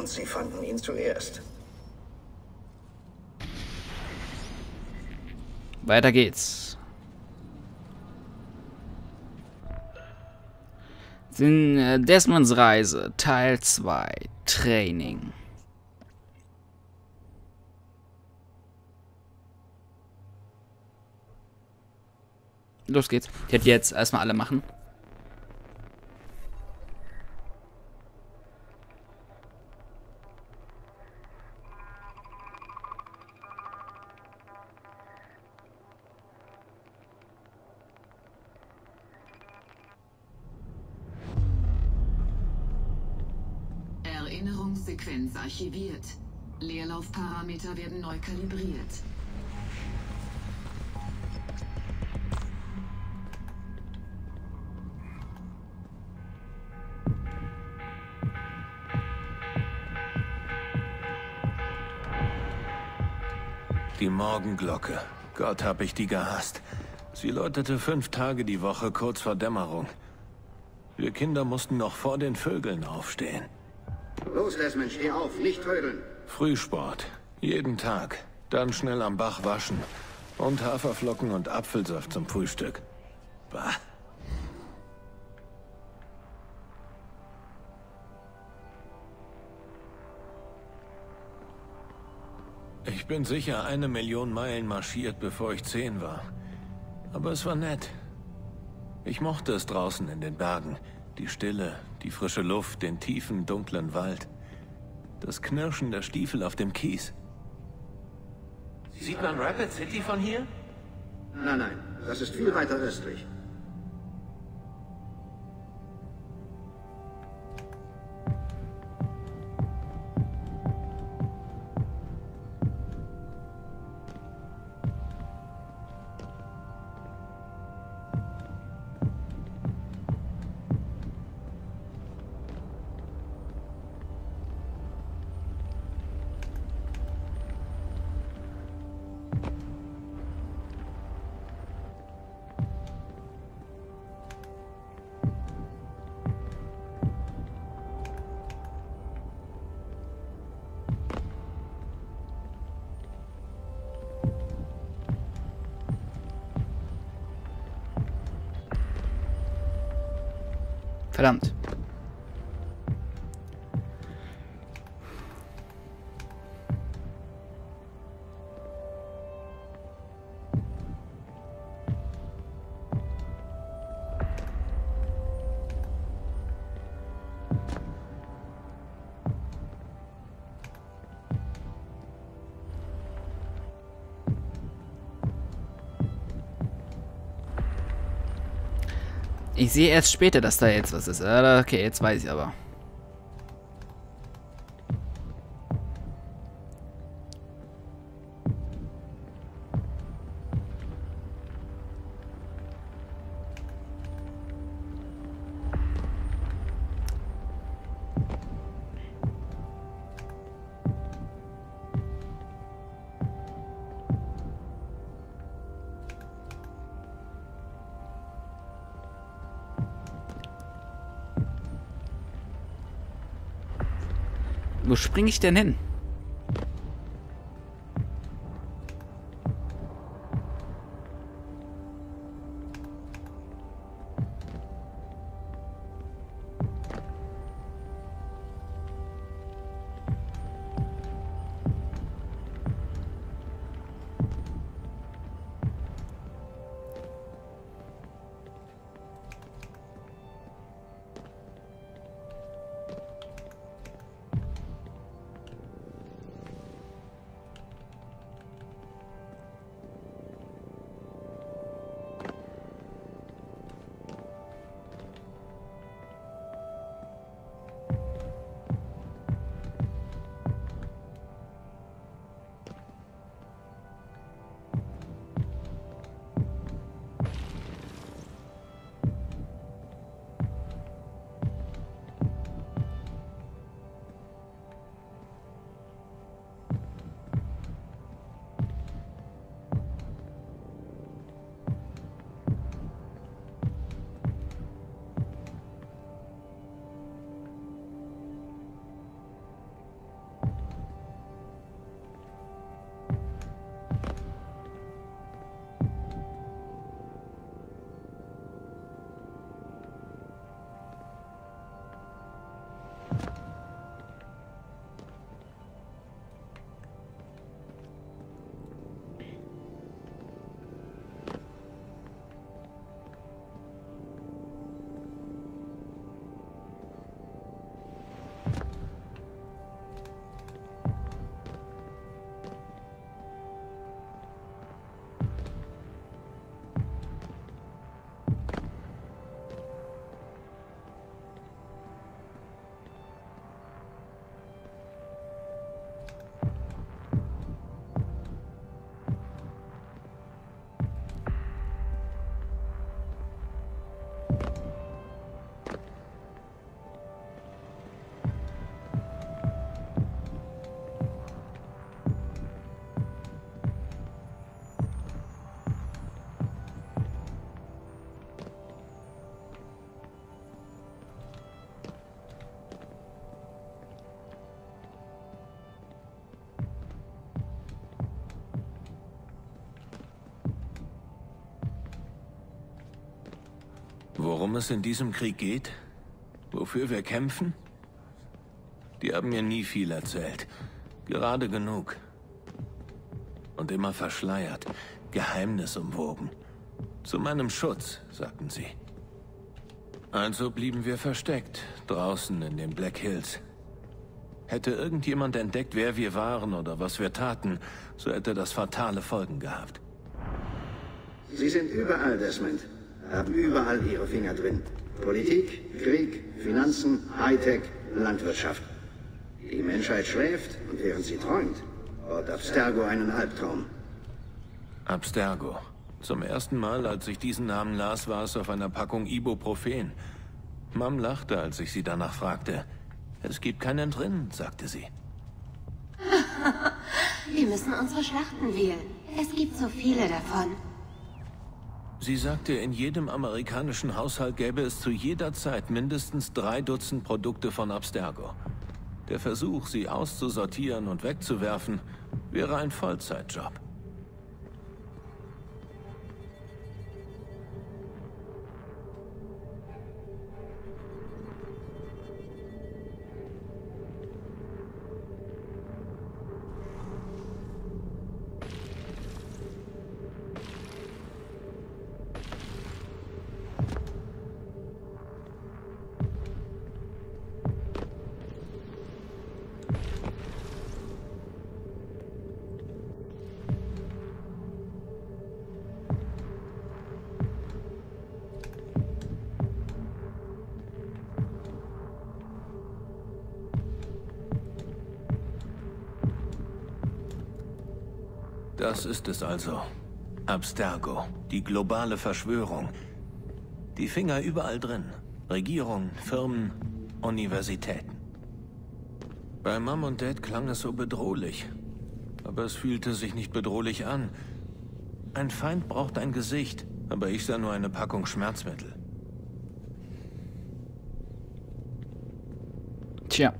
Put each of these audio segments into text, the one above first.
Und sie fanden ihn zuerst. Weiter geht's. Äh, Desmonds Reise, Teil 2, Training. Los geht's. Ich hätte jetzt erstmal alle machen. Archiviert. Leerlaufparameter werden neu kalibriert. Die Morgenglocke. Gott, hab ich die gehasst. Sie läutete fünf Tage die Woche kurz vor Dämmerung. Wir Kinder mussten noch vor den Vögeln aufstehen. Los, Desmond, steh auf, nicht trödeln. Frühsport. Jeden Tag. Dann schnell am Bach waschen. Und Haferflocken und Apfelsaft zum Frühstück. Bah. Ich bin sicher eine Million Meilen marschiert, bevor ich zehn war. Aber es war nett. Ich mochte es draußen in den Bergen. Die Stille, die frische Luft, den tiefen, dunklen Wald. Das Knirschen der Stiefel auf dem Kies. Sieht man Rapid City von hier? Nein, nein, das ist viel weiter östlich. Rand. Ich sehe erst später, dass da jetzt was ist. Äh, Okay, jetzt weiß ich aber. Wo springe ich denn hin? Worum es in diesem Krieg geht? Wofür wir kämpfen? Die haben mir nie viel erzählt. Gerade genug. Und immer verschleiert, geheimnisumwoben. Zu meinem Schutz, sagten sie. Also blieben wir versteckt, draußen in den Black Hills. Hätte irgendjemand entdeckt, wer wir waren oder was wir taten, so hätte das fatale Folgen gehabt. Sie sind überall, Desmond. Haben überall Ihre Finger drin. Politik, Krieg, Finanzen, Hightech, Landwirtschaft. Die Menschheit schläft und während sie träumt, baut Abstergo einen Albtraum. Abstergo. Zum ersten Mal, als ich diesen Namen las, war es auf einer Packung Ibuprofen. Mom lachte, als ich sie danach fragte. Es gibt keinen drin, sagte sie. Wir müssen unsere Schlachten wählen. Es gibt so viele davon. Sie sagte, in jedem amerikanischen Haushalt gäbe es zu jeder Zeit mindestens drei Dutzend Produkte von Abstergo. Der Versuch, sie auszusortieren und wegzuwerfen, wäre ein Vollzeitjob. Das ist es also. Abstergo, die globale Verschwörung. Die Finger überall drin. Regierungen, Firmen, Universitäten. Bei Mom und Dad klang es so bedrohlich. Aber es fühlte sich nicht bedrohlich an. Ein Feind braucht ein Gesicht, aber ich sah nur eine Packung Schmerzmittel. Tja.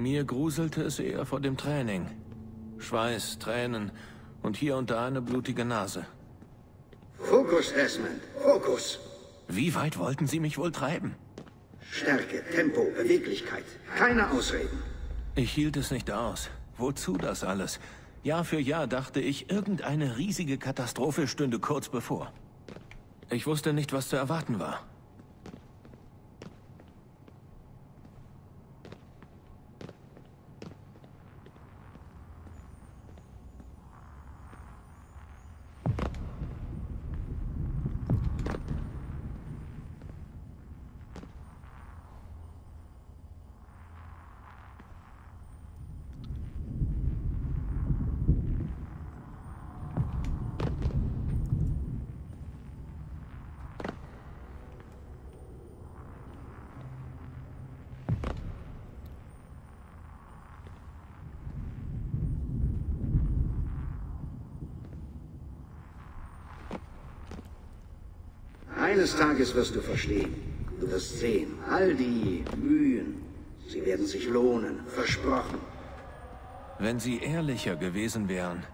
Mir gruselte es eher vor dem Training. Schweiß, Tränen und hier und da eine blutige Nase. Fokus, Desmond. Fokus. Wie weit wollten Sie mich wohl treiben? Stärke, Tempo, Beweglichkeit. Keine Ausreden. Ich hielt es nicht aus. Wozu das alles? Jahr für Jahr dachte ich, irgendeine riesige Katastrophe stünde kurz bevor. Ich wusste nicht, was zu erwarten war. Eines Tages wirst du verstehen. Du wirst sehen, all die Mühen, sie werden sich lohnen, versprochen. Wenn Sie ehrlicher gewesen wären,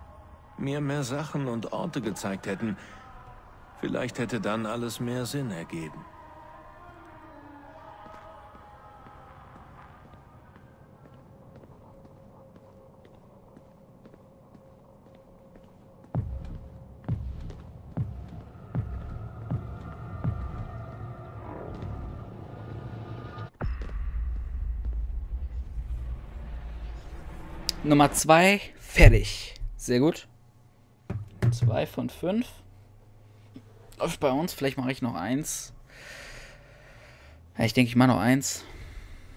mir mehr Sachen und Orte gezeigt hätten, Vielleicht hätte dann alles mehr Sinn ergeben. Nummer 2, fertig. Sehr gut. 2 von 5. Läuft bei uns. Vielleicht mache ich noch eins. Ja, ich denke, ich mache noch eins.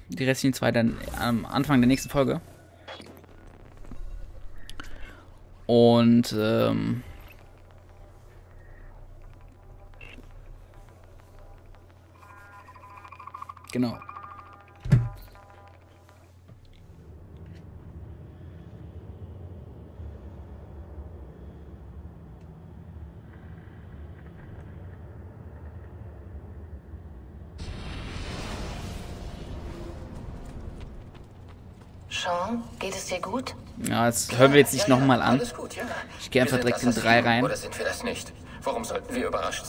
Die restlichen zwei dann am Anfang der nächsten Folge. Und ähm, genau. Sean, geht es dir gut? Ja, das hören wir jetzt nicht Ja, nochmal an. Gut, ja. Ich gehe einfach direkt in drei rein. Oder sind wir das nicht? Warum sollten wir überrascht